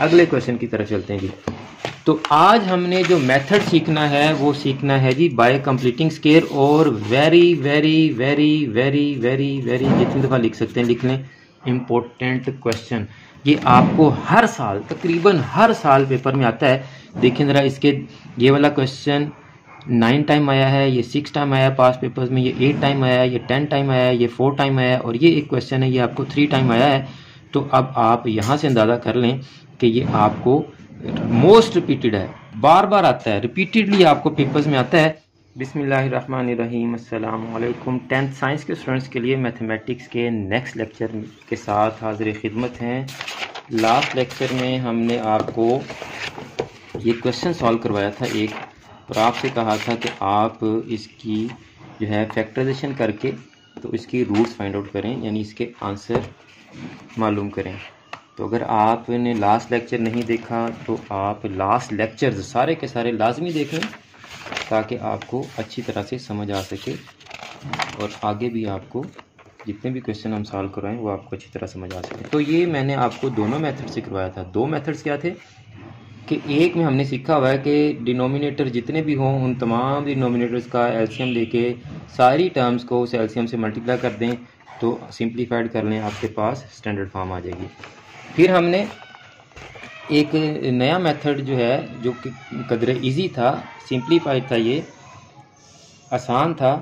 अगले क्वेश्चन की तरफ़ चलते हैं जी। तो आज हमने जो मेथड सीखना है, वो सीखना है जी बाय कंप्लीटिंग स्केयर और very very very very very very जितनी दफ़ा लिख सकते हैं लिख लें इम्पोर्टेंट क्वेश्चन ये आपको हर साल, तकरीबन हर साल पेपर में आता है। देखें ज़रा इसके, ये वाला क्वेश्चन नाइन टाइम आया है, ये सिक्स टाइम आया पास पेपर्स में, ये एट टाइम आया ये टेन टाइम आया है, ये फोर टाइम आया और ये एक क्वेश्चन है, ये आपको थ्री टाइम आया है। तो अब आप यहाँ से अंदाज़ा कर लें कि ये आपको मोस्ट रिपीटेड है। बार बार आता है। रिपीटेडली आपको पेपर्स में आता है। बिसमीम अल्लाम टेंथ साइंस के स्टूडेंट्स के लिए मैथमेटिक्स के नेक्स्ट लेक्चर के साथ हाजिर खिदमत हैं। लास्ट लेक्चर में हमने आपको ये क्वेश्चन सॉल्व करवाया था एक। और आपसे कहा था कि आप इसकी जो है फैक्टराइजेशन करके तो इसकी रूट्स फाइंड आउट करें, यानी इसके आंसर मालूम करें। तो अगर आपने लास्ट लेक्चर नहीं देखा तो आप लास्ट लेक्चर्स सारे के सारे लाजमी देखें, ताकि आपको अच्छी तरह से समझ आ सके और आगे भी आपको जितने भी क्वेश्चन हम सॉल्व करवाएँ, वो आपको अच्छी तरह समझ आ सके। तो ये मैंने आपको दोनों मेथड से करवाया था। दो मेथड्स क्या थे? कि एक में हमने सीखा हुआ है कि डिनोमिनेटर जितने भी हों, उन तमाम डिनोमिनेटर्स का एल्शियम लेके सारी टर्म्स को उस एल्शियम से मल्टीप्लाई कर दें तो सिंप्लीफाइड कर लें, आपके पास स्टैंडर्ड फॉर्म आ जाएगी। फिर हमने एक नया मेथड जो है, जो कि कदर इजी था सिंप्लीफाइड था ये, आसान था,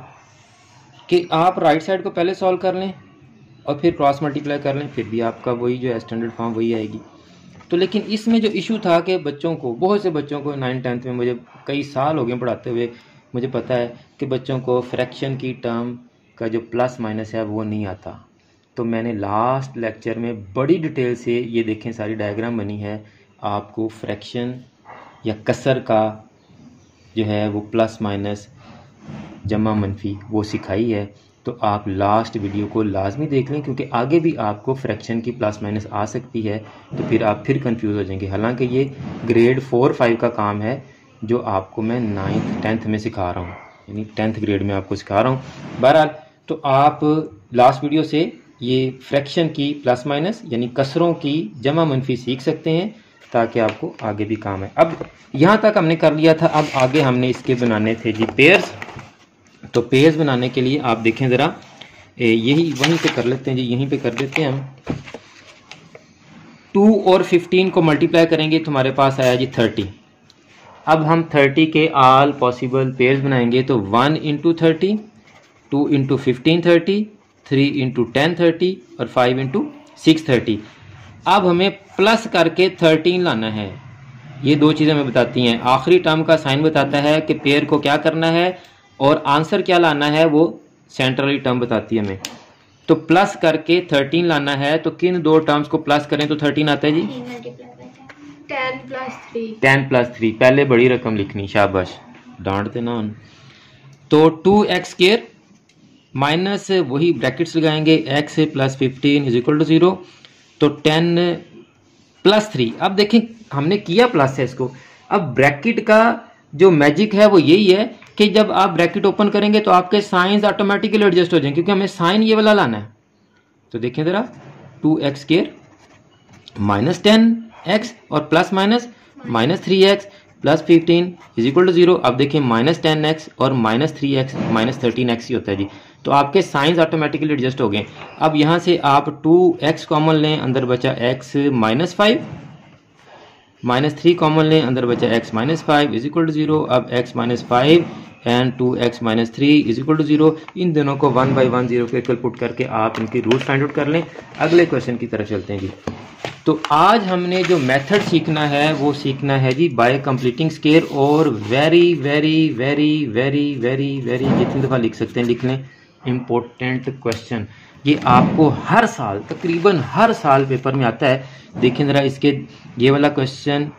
कि आप राइट साइड को पहले सॉल्व कर लें और फिर क्रॉस मल्टीप्लाई कर लें, फिर भी आपका वही जो है स्टैंडर्ड फॉर्म वही आएगी। तो लेकिन इसमें जो इशू था कि बच्चों को, बहुत से बच्चों को नाइन टेंथ में मुझे कई साल हो गए पढ़ाते हुए, मुझे पता है कि बच्चों को फ्रैक्शन की टर्म का जो प्लस माइनस है वो नहीं आता। तो मैंने लास्ट लेक्चर में बड़ी डिटेल से ये देखें, सारी डायग्राम बनी है। आपको फ्रैक्शन या कसर का जो है वो प्लस माइनस जमा मनफी वो सिखाई है। तो आप लास्ट वीडियो को लाजमी देख लें, क्योंकि आगे भी आपको फ्रैक्शन की प्लस माइनस आ सकती है। तो फिर आप फिर कंफ्यूज हो जाएँगे। हालाँकि ये ग्रेड फोर फाइव का काम है, जो आपको मैं नाइन्थ टेंथ में सिखा रहा हूँ। यानी टेंथ ग्रेड में आपको सिखा रहा हूँ। बहरहाल तो आप लास्ट वीडियो से ये फ्रैक्शन की प्लस माइनस यानी कसरों की जमा मनफी सीख सकते हैं, ताकि आपको आगे भी काम है अब यहाँ तक हमने कर लिया था, अब आगे हमने इसके बनाने थे जी पेयर्स तो पेयर्स बनाने के लिए आप देखें ज़रा यही, वहीं पे कर लेते हैं जी, यहीं पे कर देते हैं हम। टू और फिफ्टीन को मल्टीप्लाई करेंगे तो हमारे पास आया जी थर्टी अब हम थर्टी के आल पॉसिबल पेयर्स बनाएँगे तो one into thirty two into fifteen thirty three into ten thirty और फाइव इंटू सिक्स थर्टी अब हमें प्लस करके थर्टीन लाना है। ये दो चीज़ें हमें बताती हैं। आखिरी टर्म का साइन बताता है कि पेयर को क्या करना है और आंसर क्या लाना है वो सेंट्रली टर्म बताती है हमें। तो प्लस करके थर्टीन लाना है। तो किन दो टर्म्स को प्लस करें तो थर्टीन आता है जी? Ten plus three ten plus three पहले बड़ी रकम लिखनी शाबाश। डांट देना। तो टू एक्स केयर माइनस वही ब्रैकेट्स लगाएँगे x plus fifteen is equal to zero तो टेन प्लस थ्री अब देखें, हमने किया प्लस है इसको। अब ब्रैकेट का जो मैजिक है वो यही है कि जब आप ब्रैकेट ओपन करेंगे तो आपके साइंस ऑटोमेटिकली एडजस्ट हो जाएँगे, क्योंकि हमें साइन ये वाला लाना है। तो देखें ज़रा two x square minus ten x और plus minus minus three x plus fifteen is equal to zero अब देखिए माइनस टेन एक्स और minus three x minus thirteen x ही होता है जी। तो आपके साइंस ऑटोमेटिकली एडजस्ट हो गए। अब यहाँ से आप टू एक्स कॉमन लें, अंदर बचा x minus five minus three common लें, अंदर बचा x minus five is equal to zero अब x minus five and two x minus three is equal to zero इन दोनों को वन बाई वन ज़ीरो के इक्वल पुट करके आप इनकी रूट फाइंड आउट कर लें। अगले क्वेश्चन की तरफ़ चलते हैं जी। तो आज हमने जो मेथड सीखना है, वो सीखना है जी बाय कंप्लीटिंग स्केयर और very very very very very very जितनी दफ़ा लिख सकते हैं लिख लें। इम्पोर्टेंट क्वेश्चन ये आपको हर साल, तकरीबन हर साल पेपर में आता है। देखें ज़रा इसके, ये वाला क्वेश्चन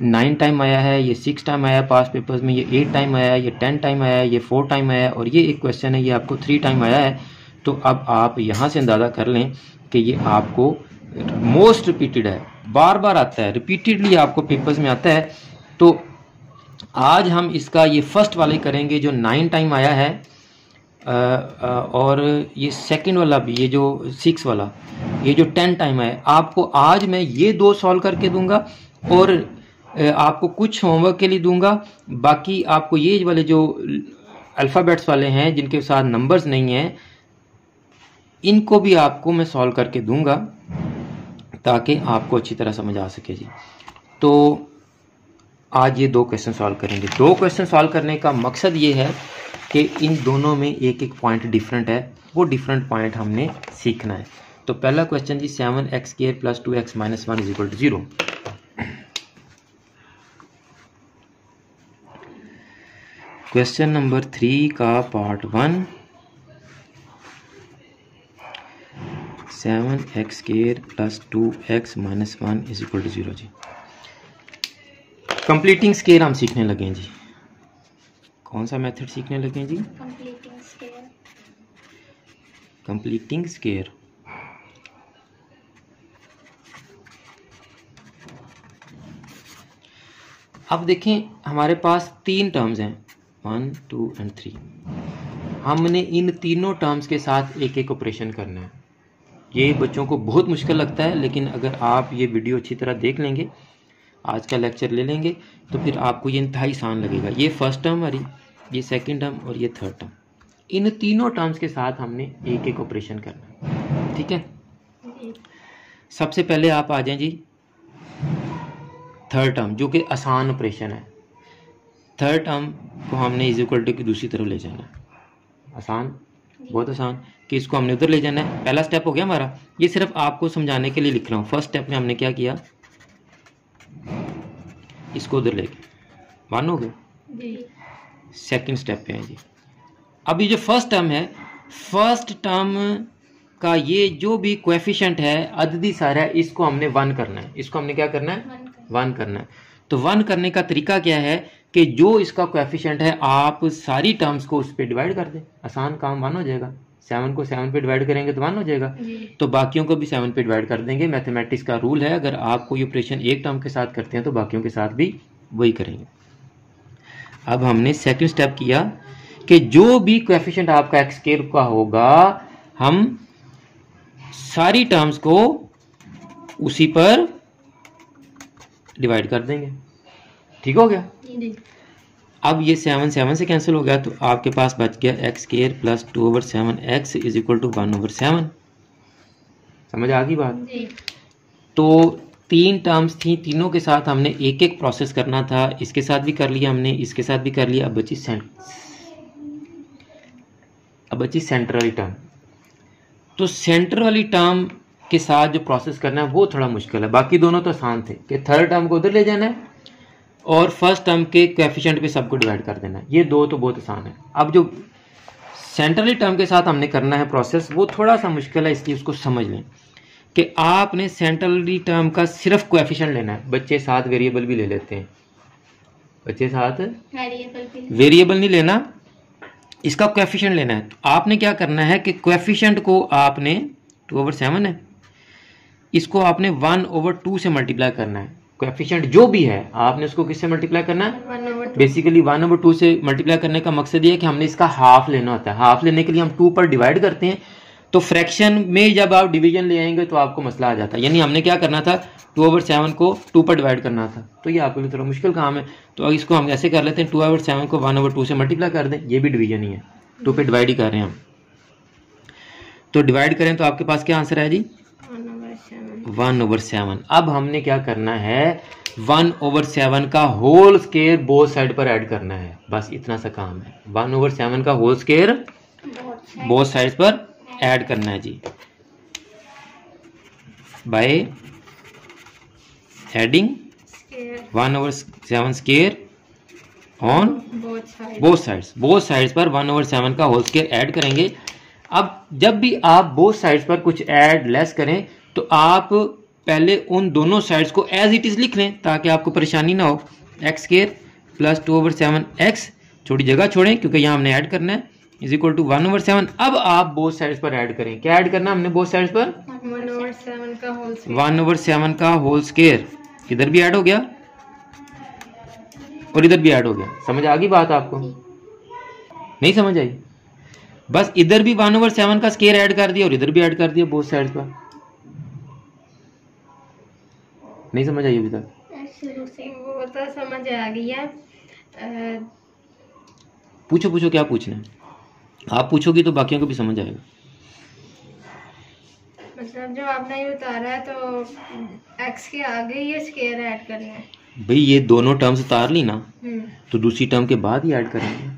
नाइन टाइम आया है, ये सिक्स टाइम आया है पास पेपर्स में, ये एट टाइम आया है, ये टेन टाइम आया है, ये फोर टाइम आया है और ये एक क्वेश्चन है, ये आपको थ्री टाइम आया है। तो अब आप यहाँ से अंदाज़ा कर लें कि ये आपको मोस्ट रिपीटेड है। बार बार आता है रिपीटेडली आपको पेपर्स में आता है। तो आज हम इसका ये फ़र्स्ट वाले करेंगे जो नाइन टाइम आया है। और ये सेकंड वाला भी, ये जो सिक्स वाला, ये जो टेन टाइम है, आपको आज मैं ये दो सॉल्व करके दूँगा और आपको कुछ होमवर्क के लिए दूँगा। बाकी आपको ये वाले जो अल्फ़ाबेट्स वाले हैं, जिनके साथ नंबर्स नहीं हैं, इनको भी आपको मैं सॉल्व करके दूँगा, ताकि आपको अच्छी तरह समझ आ सके जी। तो आज ये दो क्वेश्चन सॉल्व करेंगे। दो क्वेश्चन सॉल्व करने का मकसद ये है कि इन दोनों में एक एक पॉइंट डिफरेंट है। वो डिफरेंट पॉइंट हमने सीखना है। तो पहला question ji seven x square plus two x minus one is equal to zero question number three का part one seven x square plus two x minus one is equal to zero ji. Completing square हम सीखने लगे जी। कौन सा method सीखने लगे जी? कंप्लीटिंग स्केयर कंप्लीटिंग स्केयर अब देखें हमारे पास तीन टर्म्स हैं। वन टू एंड थ्री हमने इन तीनों टर्म्स के साथ एक एक ऑपरेशन करना है। ये बच्चों को बहुत मुश्किल लगता है लेकिन अगर आप ये वीडियो अच्छी तरह देख लेंगे आज का लेक्चर ले लेंगे तो फिर आपको ये इंतहाई आसान लगेगा। ये फ़र्स्ट टर्म हमारी ये सेकंड टर्म और ये थर्ड टर्म इन तीनों टर्म्स के साथ हमने एक एक ऑपरेशन करना ठीक है? सबसे पहले आप आ जाएँ जी। थर्ड टर्म जो कि आसान ऑपरेशन है। थर्ड टर्म को हमने इज़ इक्वल टू की दूसरी तरफ़ ले जाना है। आसान? बहुत आसान। कि इसको हमने उधर ले जाना है। पहला स्टेप हो गया हमारा। ये सिर्फ़ आपको समझाने के लिए लिख रहा हूँ। फ़र्स्ट स्टेप में हमने क्या किया? इसको उधर हो गए। सेकंड स्टेप पे है जी। अब ये जो फ़र्स्ट टर्म है फ़र्स्ट टर्म का ये जो भी कोएफिशिएंट है अददी सारा है इसको हमने वन करना है। इसको हमने क्या करना है? वन करना है। तो वन करने का तरीका क्या है कि जो इसका कोएफिशिएंट है आप सारी टर्म्स को उस पर डिवाइड कर दें। आसान काम वन हो जाएगा। सेवन को सेवन पे डिवाइड करेंगे तो वन हो जाएगा। तो बाकियों को भी सेवन पे डिवाइड कर देंगे। मैथमेटिक्स का रूल है अगर आप कोई ऑपरेशन एक टर्म के साथ करते हैं तो बाकियों के साथ भी वही करेंगे। अब हमने सेकंड स्टेप किया कि जो भी कोएफिशिएंट आपका एक्स केयर का होगा हम सारी टर्म्स को उसी पर डिवाइड कर देंगे। ठीक हो गया? अब ये सेवन सेवन से कैंसिल हो गया तो आपके पास बच गया x square plus two over seven x is equal to one over seven समझ आ गई बात? तो तीन टर्म्स थी, तीनों के साथ हमने एक एक प्रोसेस करना था, इसके साथ भी कर लिया हमने, इसके साथ भी कर लिया। अब बची सेंट अब बची सेंटर वाली टर्म तो सेंटर वाली टर्म के साथ जो प्रोसेस करना है, वो थोड़ा मुश्किल है। बाकी दोनों तो आसान थे कि थर्ड टर्म को उधर ले जाना है और फ़र्स्ट टर्म के कोएफिशिएंट पे सबको डिवाइड कर देना ये दो तो बहुत आसान है। अब जो सेंट्रली टर्म के साथ हमने करना है प्रोसेस वो थोड़ा सा मुश्किल है इसलिए उसको समझ लें। कि आपने सेंट्रली टर्म का सिर्फ़ कोएफिशिएंट लेना है। बच्चे साथ वेरिएबल भी ले लेते हैं। बच्चे साथ वेरिएबल नहीं लेना। इसका कोएफिशिएंट लेना है। तो आपने क्या करना है कि कोएफिशिएंट को आपने टू ओवर सेवन है। इसको आपने वन ओवर टू से मल्टीप्लाई करना है। कोएफिशिएंट जो भी है आपने उसको किससे मल्टीप्लाई करना है? बेसिकली वन ओवर टू से मल्टीप्लाई करने का मकसद ये है कि हमने इसका हाफ़ लेना होता है। हाफ़ लेने के लिए हम टू पर डिवाइड करते हैं। तो फ्रैक्शन में जब आप डिवीज़न ले आएँगे तो आपको मसला आ जाता है। यानी हमने क्या करना था? टू ओवर सेवन को टू पर डिवाइड करना था। तो ये आपके लिए थोड़ा मुश्किल काम है। तो इसको हम ऐसे कर लेते हैं टू ओवर सेवन को वन ओवर टू से मल्टीप्लाई कर दें। ये भी डिवीज़न ही है। टू पे डिवाइड ही कर रहे हैं हम। तो डिवाइड करें तो आपके पास क्या आंसर है जी? वन ओवर सेवन अब हमने क्या करना है? वन ओवर सेवन का होल स्केयर बोथ साइड पर ऐड करना है। बस इतना सा काम है। वन ओवर सेवन का होल स्केयर बोथ साइड पर ऐड करना है जी। By adding one over seven square on both sides both sides पर वन ओवर सेवन का होल स्केयर ऐड करेंगे। अब जब भी आप बोथ साइड्स पर कुछ ऐड लेस करें तो आप पहले उन दोनों साइड्स को एज इट इज़ लिख लें ताकि आपको परेशानी ना हो। X square plus two over seven x छोटी जगह छोड़ें क्योंकि यहाँ हमने ऐड करना है। Is equal to one over seven. अब आप बोथ साइड्स पर ऐड करें। क्या ऐड करना हमने बोथ साइड्स पर? वन ओवर सेवन का होल स्केयर इधर भी ऐड हो गया? और इधर भी ऐड हो गया। समझ आ गई बात आपको? नहीं समझ आई? बस इधर भी वन ओवर सेवन का स्केयर ऐड कर दिया और इधर भी ऐड कर दिया बोथ साइड पर। नहीं समझ आई अभी तक? शुरू से वो तो समझ आ गया पूछो पूछो क्या पूछना है? आप पूछोगी तो बाकियों को भी समझ आएगा। मतलब जो आपने ये उतारा है तो एक्स के आगे ये स्केयर ऐड करना है। भाई ये दोनों टर्म्स उतार ली ना हम्म, तो दूसरी टर्म के बाद ही ऐड करेंगे।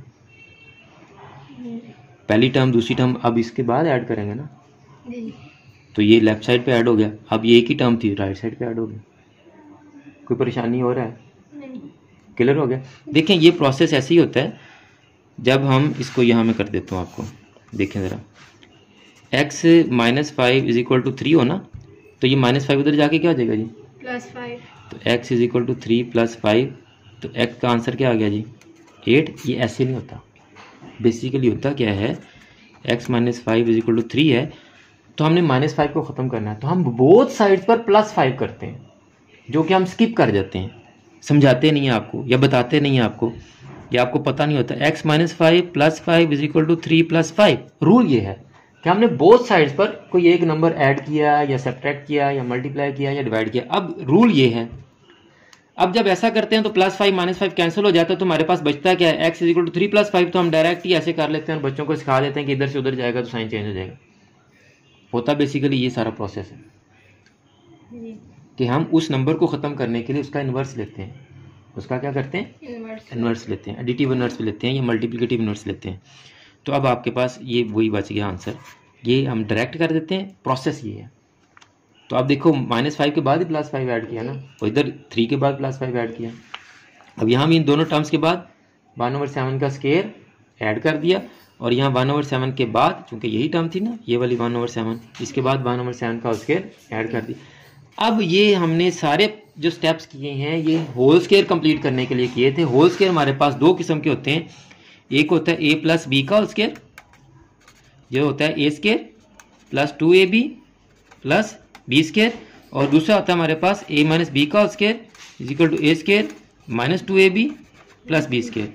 पहली टर्म दूसरी टर्म अब इसके बाद ऐड करेंगे ना। जी। तो ये लेफ़्ट साइड पे ऐड हो गया। अब ये एक ही टर्म थी राइट साइड पे ऐड हो गया। कोई परेशानी हो रहा है? क्लियर हो गया? देखें ये प्रोसेस ऐसे ही होता है जब हम इसको यहाँ में कर देता हूँ आपको देखें ज़रा। X minus five is equal to three हो ना? तो ये माइनस फाइव उधर जाके क्या हो जाएगा जी? प्लस फाइव तो x is equal to three plus five तो x का आंसर क्या आ गया जी? एट ये ऐसे नहीं होता। बेसिकली होता क्या है? X minus five is equal to three है तो हमने माइनस फाइव को ख़त्म करना है। तो हम बोथ साइड पर प्लस फाइव करते हैं जो कि हम स्किप कर जाते हैं। समझाते नहीं हैं आपको या बताते नहीं हैं आपको। या आपको पता नहीं होता। x minus five plus five is equal to three plus five rule ये है कि हमने बोथ साइड्स पर कोई एक नंबर ऐड किया या सब्ट्रैक्ट किया या मल्टीप्लाई किया या डिवाइड किया। अब रूल ये है। अब जब ऐसा करते हैं तो plus five minus five cancel हो जाता है तो हमारे पास बचता क्या है? X is equal to three plus five तो हम डायरेक्ट ही ऐसे कर लेते हैं और बच्चों को सिखा देते हैं कि इधर से उधर जाएगा तो साइन चेंज हो जाएगा। होता बेसिकली ये सारा प्रोसेस है। कि हम उस नंबर को ख़त्म करने के लिए उसका इन्वर्स लेते हैं। उसका क्या करते हैं? इन्वर्स लेते हैं एडिटिव इन्वर्स भी लेते हैं या मल्टीप्लिकेटिव इन्वर्स लेते हैं। तो अब आपके पास ये वही बच गया आंसर ये हम डायरेक्ट कर देते हैं प्रोसेस ये है। तो आप देखो माइनस फाइव के बाद ही प्लस फाइव ऐड किया ना। और इधर थ्री के बाद प्लस फाइव ऐड किया। अब यहाँ भी इन दोनों टर्म्स के बाद वन ओवर सेवन का स्केयर ऐड कर दिया। और यहाँ वन ओवर सेवन के बाद चूँकि यही टर्म थी ना ये वाली वन ओवर सेवन इसके बाद वन ओवर सेवन का स्केयर ऐड कर दिया। अब ये हमने सारे जो स्टेप्स किए हैं, ये होल स्केयर कंप्लीट करने के लिए किए थे। होल स्केयर हमारे पास दो किस्म के होते हैं। एक होता है ए प्लस बी का स्केयर जो होता है A square plus two A B plus B square और दूसरा होता है हमारे पास ए माइनस बी का square is equal to A square minus two A B plus B square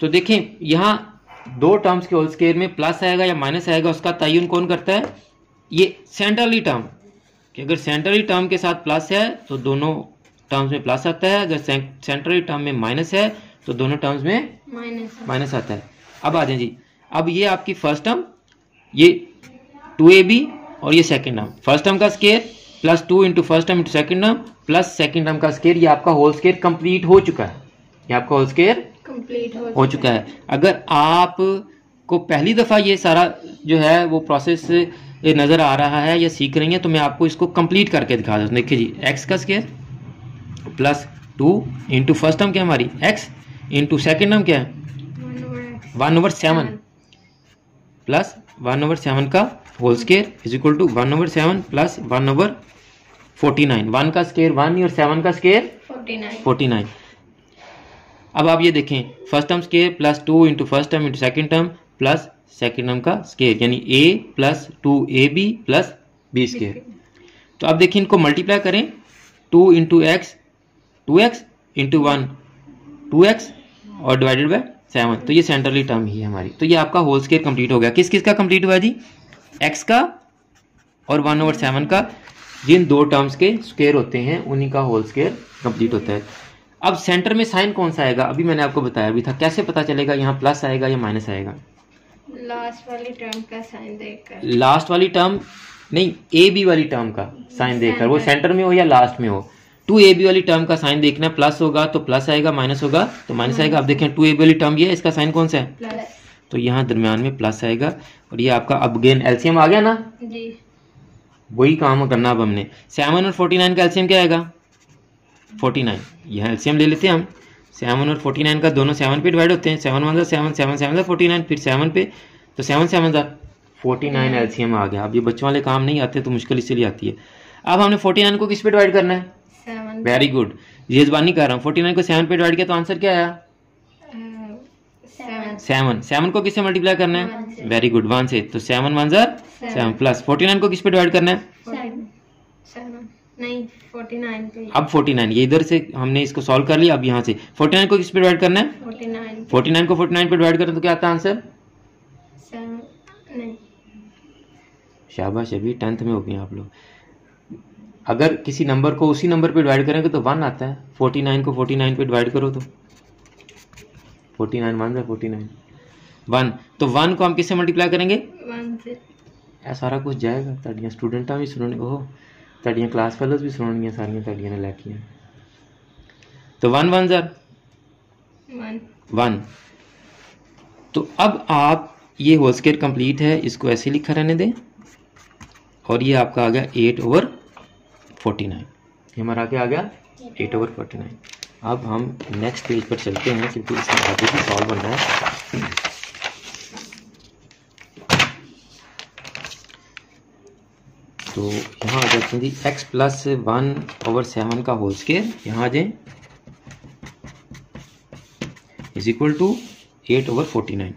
तो देखें, यहाँ दो टर्म्स के होल स्केयर में प्लस आएगा या माइनस आएगा, उसका तयन कौन करता है? ये सेंट्रली टर्म कि अगर सेंट्रली टर्म के साथ प्लस है तो दोनों टर्म्स में प्लस आता है। अगर सेंट्रली टर्म में माइनस है तो दोनों टर्म्स में माइनस आता है। अब आ जाए जी। अब ये आपकी फ़र्स्ट टर्म ये टू ए बी और ये सेकेंड टर्म फ़र्स्ट टर्म का square plus two into first term into second term plus second term का स्केयर ये आपका होल स्केयर कंप्लीट हो चुका है। ये आपका होल स्केयर कंप्लीट हो हो चुका है। अगर आप को पहली दफ़ा ये सारा जो है वो प्रोसेस ये नज़र आ रहा है या सीख रही हैं तो मैं आपको इसको कंप्लीट करके दिखा दूँ। देखिए जी एक्स का square plus two into first term क्या हमारी? एक्स इंटू सेकेंड टर्म क्या है? One over seven plus one over seven का whole square is equal to one over seven plus one over forty nine one का square one और seven का square forty nine अब आप ये देखें first term square plus two into first term into second term plus second term का square यानी A plus two A B plus B square तो अब देखिए इनको मल्टीप्लाई करें। Two into X two X into one two X और divided by seven तो ये सेंट्रली टर्म ही है हमारी। तो ये आपका होल स्केयर कंप्लीट हो गया। किस किस का कंप्लीट हुआ जी? एक्स का और वन ओवर सेवन का। जिन दो टर्म्स के स्केयर होते हैं, उन्हीं का होल स्केयर कंप्लीट होता है। अब सेंटर में साइन कौन सा आएगा? अभी मैंने आपको बताया भी था। कैसे पता चलेगा? यहाँ प्लस आएगा या माइनस आएगा? लास्ट वाली टर्म का साइन देखकर। लास्ट वाली टर्म नहीं ए बी वाली टर्म का साइन देखकर। वो सेंटर में हो या लास्ट में हो? टू ए बी वाली टर्म का साइन देखना है प्लस होगा तो प्लस आएगा माइनस होगा तो माइनस आएगा। अब देखें टू ए बी वाली टर्म ये इसका साइन कौन सा है? तो यहाँ दरमियान में प्लस आएगा और ये आपका अब गेन एलसीएम आ गया ना? जी। वही काम करना अब हमने। सेवन और फोर्टी नाइन का एलसीएम क्या आएगा? फोर्टी नाइन यहाँ एलसीएम ले लेते हैं हम। सेवन और फोर्टी नाइन का दोनों सेवन पे डिवाइड होते हैं। Seven one seven seven seven forty nine फिर सेवन पे तो सेवन सेवन ज़ा फोर्टी नाइन एलसीएम आ गया। अब ये बच्चों वाले काम नहीं आते तो मुश्किल इसीलिए आती है। अब हमने फोर्टी नाइन को किस पे डिवाइड करना है? Very good. ये जबानी कर रहा हूँ। फोर्टी नाइन को सेवन पे डिवाइड किया तो आंसर क्या आया? सेवन। सेवन। को किससे मल्टीप्लाई करना है? Very good. वन से। तो सेवन वन जार सेवन। प्लस। फोर्टी नाइन को किस पे डिवाइड करना है? नहीं फोर्टी नाइन पे अब 49 ये इधर से हमने इसको सॉल्व कर लिया अब यहाँ से 49 को किस पे डिवाइड करना है फोर्टी नाइन 49 को 49 पे डिवाइड करें तो क्या आता है आंसर सेवन शाबाश अभी टेंथ में हो गए आप लोग अगर किसी नंबर को उसी नंबर पे डिवाइड करेंगे तो वन आता है फोर्टी नाइन को फोर्टी नाइन पे डिवाइड करो तो forty nine one forty nine one तो वन को हम किससे मल्टीप्लाई करेंगे वन से ਇਹ ਸਾਰਾ ਕੁਝ ਜਾਏਗਾ ਤੁਹਾਡੀਆਂ ਸਟੂਡੈਂਟਾਂ ਵੀ ਸੁਣਨ ਉਹ ਤੁਹਾਡੀਆਂ ਕਲਾਸ ਫੈਲੋਜ਼ ਵੀ ਸੁਣਨਗੀਆਂ ਸਾਰੀਆਂ ਤੁਹਾਡੀਆਂ ਨੇ ਲੈਕੀਆਂ तो वन वन ज़र वन वन तो अब आप ये होल स्केयर कंप्लीट है इसको ऐसे लिखा रहने दें और ये आपका आ गया एट ओवर फोर्टी नाइन ये हमारा क्या आ गया एट ओवर फोर्टी नाइन अब हम नेक्स्ट पेज पर चलते हैं क्योंकि इसका आगे भी सॉल्व बनना है तो यहाँ आ जाते हैं जी X plus one over seven का होल स्केयर यहाँ आ जाए। Is equal to eight over forty nine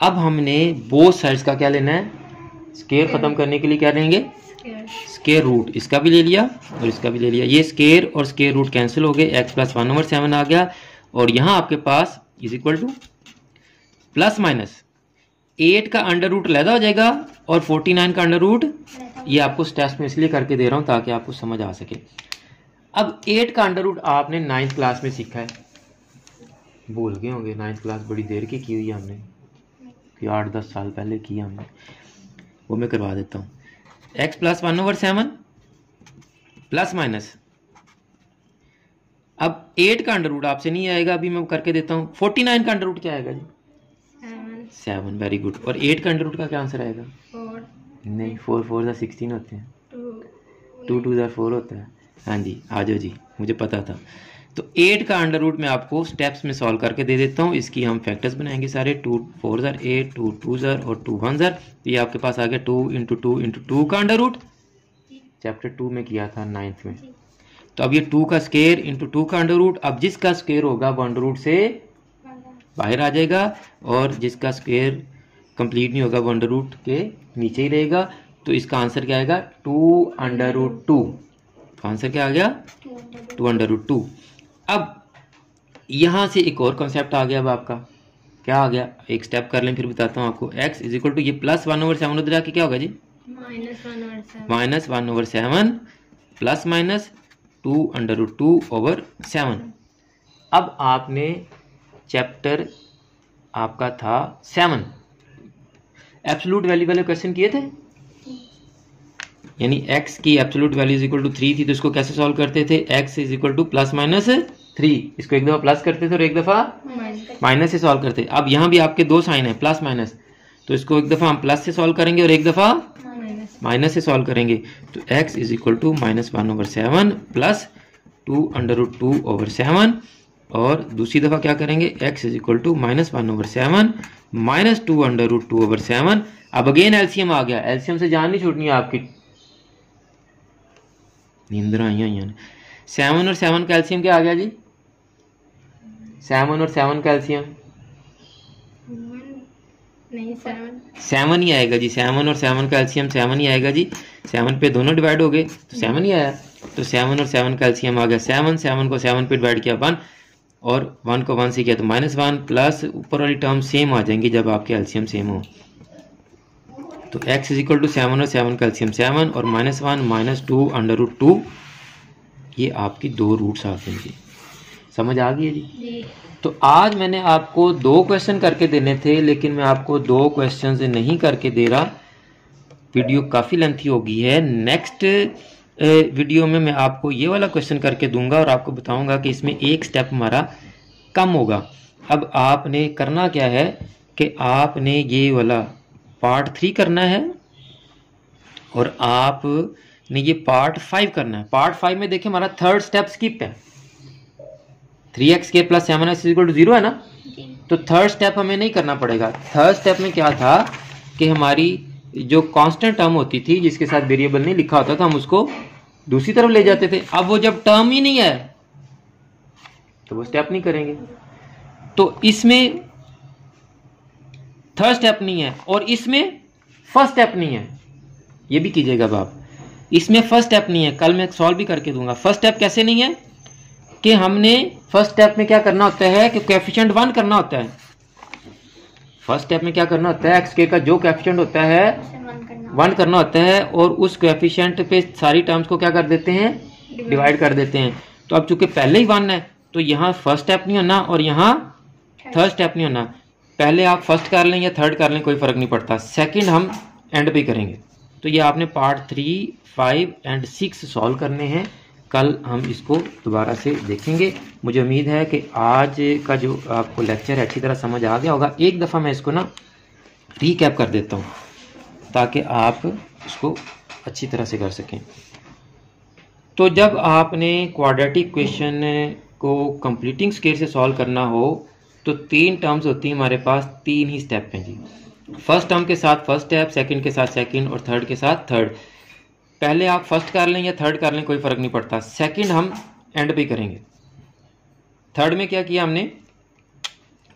अब हमने बोथ साइड्स का क्या लेना है? स्केयर खत्म करने के लिए क्या लेंगे? स्केयर रूट इसका भी ले लिया और इसका भी ले लिया। ये स्केयर और स्केयर रूट कैंसिल हो गए। X plus one over seven आ गया। और यहाँ आपके पास is equal to plus minus eight का अंडर रूट लैदा हो जाएगा और फोर्टी नाइन का अंडर रूट ये आपको स्टेप्स में इसलिए करके दे रहा हूँ ताकि आपको समझ आ सके। अब एट का अंडर रूट आपने नाइन्थ क्लास में सीखा है। भूल गए होंगे नाइन्थ क्लास बड़ी देर की की हुई हमने, कि आठ दस साल पहले की हमने। वो मैं करवा देता हूँ। X plus one over seven plus minus अब एट का अंडर रूट आपसे नहीं आएगा, अभी मैं करके देता हूँ। फोर्टी नाइन का अंडर रूट क्या आएगा जी? सेवन वेरी गुड और एट का अंडर रूट का क्या आंसर आएगा? फोर नहीं फोर फोर ज़ा सिक्सटीन होते हैं। टू टू टू ज़ा फोर होता है। हाँ जी आ जाओ जी मुझे पता था। तो एट का अंडर रूट मैं आपको स्टेप्स में सॉल्व करके दे देता हूँ। इसकी हम फैक्टर्स बनाएँगे सारे। टू फोर ज़र एट टू टू ज़र और टू वन ज़र तो ये आपके पास आ गया two into two into two का अंडर रूट चैप्टर टू में किया था नाइन्थ में। तो अब ये टू का स्केयर इंटू टू का अंडर रूट अब जिसका स्केयर होगा वो अंडर रूट से बाहर आ जाएगा और जिसका स्क्वेयर कंप्लीट नहीं होगा वो अंडर रूट के नीचे ही रहेगा। तो इसका आंसर क्या आएगा? Two under root two answer क्या आ गया? टू अंडर रूट टू अब यहाँ से एक और कॉन्सेप्ट आ गया अब आपका। क्या आ गया? एक स्टेप कर लें फिर बताता हूँ आपको। x इज़ इक्वल टू ये प्लस वन ओवर सेवन उधर जाके क्या होगा जी? Minus one over seven plus minus two under root two over seven अब आपने चैप्टर आपका था सेवन एब्सोलूट वैल्यू वाले क्वेश्चन किए थे? यानी x की absolute value is equal to three थी तो इसको कैसे सॉल्व करते थे? X is equal to plus minus three इसको एक दफ़ा प्लस करते थे और एक दफ़ा माइनस से सॉल्व करते। अब यहाँ भी आपके दो साइन है प्लस माइनस तो इसको एक दफ़ा हम प्लस से सॉल्व करेंगे और एक दफ़ा माइनस माइनस से सॉल्व करेंगे। तो x is equal to minus one over seven plus two under root two over seven और दूसरी दफ़ा क्या करेंगे? X is equal to minus one over seven minus two under root two over seven अब again LCM आ गया। LCM से जान नहीं छूटनी है आपकी। नींदर आई हैं सेवन और सेवन का एलसीएम क्या आ गया जी? सेवन और सेवन का एलसीएम नहीं सेवन सेवन ही आएगा जी। सेवन और सेवन का एलसीएम सेवन ही आएगा जी। सेवन पे दोनों डिवाइड हो गए। तो सेवन ही आया। तो सेवन और सेवन का एलसीएम आ गया। सेवन सेवन को सेवन पे डिवाइड किया वन और वन को वन से किया तो माइनस वन प्लस ऊपर वाली टर्म सेम आ जाएँगी जब आपके एलसीएम सेम हो। तो x is equal to seven और सेवन का एलसीएम सेवन और minus one minus two under root two ये आपकी दो रूट्स आ जाएँगी। समझ आ गई है जी? जी। तो आज मैंने आपको दो क्वेश्चन करके देने थे लेकिन मैं आपको दो क्वेश्चन नहीं करके दे रहा। वीडियो काफ़ी लेंथी होगी है। नेक्स्ट वीडियो में मैं आपको ये वाला क्वेश्चन करके दूँगा और आपको बताऊँगा कि इसमें एक स्टेप हमारा कम होगा। अब आपने करना क्या है कि आपने ये वाला पार्ट थ्री करना है और आपने ये पार्ट फाइव करना है। पार्ट फाइव में देखिए हमारा थर्ड स्टेप स्किप है। थ्री एक्स के plus seven X equal to zero है ना? तो थर्ड स्टेप हमें नहीं करना पड़ेगा। थर्ड स्टेप में क्या था कि हमारी जो कांस्टेंट टर्म होती थी जिसके साथ वेरिएबल नहीं लिखा होता था हम उसको दूसरी तरफ़ ले जाते थे। अब वो जब टर्म ही नहीं है तो वो स्टेप नहीं करेंगे। तो इसमें थर्ड स्टेप नहीं है और इसमें फ़र्स्ट स्टेप नहीं है। ये भी कीजिएगा अब आप। इसमें फ़र्स्ट स्टेप नहीं है। कल मैं सॉल्व भी करके दूँगा। फ़र्स्ट स्टेप कैसे नहीं है? कि हमने फ़र्स्ट स्टेप में क्या करना होता है कि कोएफिशिएंट वन करना होता है। फ़र्स्ट स्टेप में क्या करना होता है? एक्स के का जो कैफिशिएंट होता है वन करना होता है और उस कोएफिशिएंट पे सारी टर्म्स को क्या कर देते हैं? डिवाइड कर देते हैं। तो अब चूँकि पहले ही वन है तो यहाँ फ़र्स्ट स्टेप नहीं होना और यहाँ थर्ड स्टेप नहीं होना। पहले आप फ़र्स्ट कर लें या थर्ड कर लें कोई फ़र्क नहीं पड़ता। सेकंड हम एंड पे करेंगे। तो ये आपने part three five and six solve करने हैं। कल हम इसको दोबारा से देखेंगे। मुझे उम्मीद है कि आज का जो आपको लेक्चर है अच्छी तरह समझ आ गया होगा। एक दफ़ा मैं इसको ना रीकैप कर देता हूँ। ताकि आप इसको अच्छी तरह से कर सकें। तो जब आपने क्वाड्रेटिक क्वेश्चन को कंप्लीटिंग स्केल से सॉल्व करना हो तो तीन टर्म्स होती हैं हमारे पास, तीन ही स्टेप हैं जी। फ़र्स्ट टर्म के साथ फ़र्स्ट स्टेप सेकंड के साथ सेकंड और थर्ड के साथ थर्ड पहले आप फ़र्स्ट कर लें या थर्ड कर लें, कोई फ़र्क नहीं पड़ता। सेकंड हम एंड पे करेंगे। थर्ड में क्या किया हमने?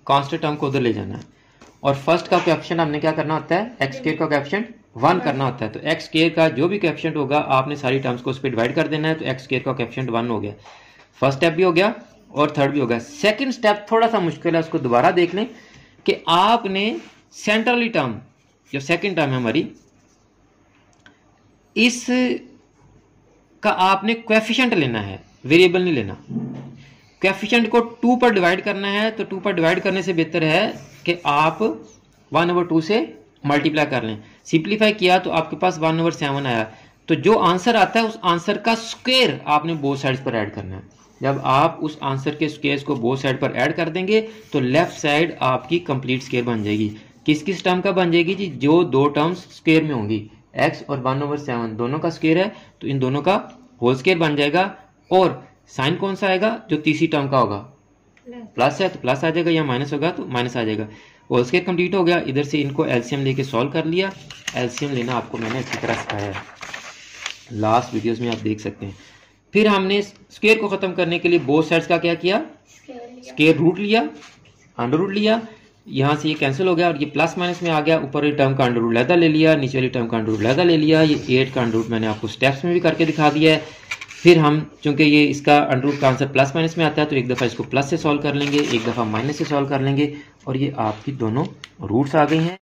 कांस्टेंट टर्म को उधर ले जाना है। और फ़र्स्ट का कैप्शन हमने क्या करना होता है? एक्स केयर का कैप्शन वन करना होता है। तो एक्स केयर का जो भी कैप्शन होगा आपने सारी टर्म्स को उस पर डिवाइड कर देना है तो एक्स केयर का कैप्शन वन हो गया। फ़र्स्ट स्टेप भी हो गया और थर्ड भी हो गया। सेकेंड स्टेप थोड़ा सा मुश्किल है उसको दोबारा देख लें कि आपने सेंट्रली टर्म जो सेकेंड टर्म है हमारी इस का आपने कोएफिशिएंट लेना है वेरिएबल नहीं लेना। क्वेफिशेंट को टू पर डिवाइड करना है तो टू पर डिवाइड करने से बेहतर है कि आप वन ओवर टू से मल्टीप्लाई कर लें। सिंप्लीफाई किया तो आपके पास वन ओवर सेवन आया। तो जो आंसर आता है, उस आंसर का स्क्वेयर आपने बोथ साइड्स पर ऐड करना है। जब आप उस आंसर के स्क्वेयर को बोथ साइड पर ऐड कर देंगे तो लेफ़्ट साइड आपकी कंप्लीट स्क्वेयर बन जाएगी। किस किस टर्म का बन जाएगी जी? जो दो टर्म्स स्क्वेयर में होंगी। एक्स और वन ओवर सेवन दोनों का स्क्वेयर है तो इन दोनों का होल स्क्वेयर बन जाएगा। और साइन कौन सा आएगा? जो तीसरी टर्म का होगा। प्लस है तो प्लस आ जाएगा या माइनस होगा तो माइनस आ जाएगा। होल स्क्वेयर कंप्लीट हो गया। इधर से इनको एलसीएम लेके सॉल्व कर लिया। एलसीएम लेना आपको मैंने अच्छी तरह सिखाया है। लास्ट वीडियोस में आप देख सकते हैं। फिर हमने स्क्वेयर को खत्म करने के लिए बोथ साइड्स का क्या किया? स्केयर रूट लिया अंडर रूट लिया। यहाँ से ये कैंसिल हो गया और ये प्लस माइनस में आ गया। ऊपर वाली टर्म का अंडर रूट लहदा ले लिया नीचे वाली टर्म का अंडर रूट लहदा ले लिया। ये एट का अंडर रूट मैंने आपको स्टेप्स में भी करके दिखा दिया है। फिर हम, चूँकि ये इसका अंडर रूट का आंसर प्लस माइनस में आता है तो एक दफ़ा इसको प्लस से सॉल्व कर लेंगे, एक दफ़ा माइनस से सॉल्व कर लेंगे, और ये आपकी दोनों रूट्स आ गई हैं।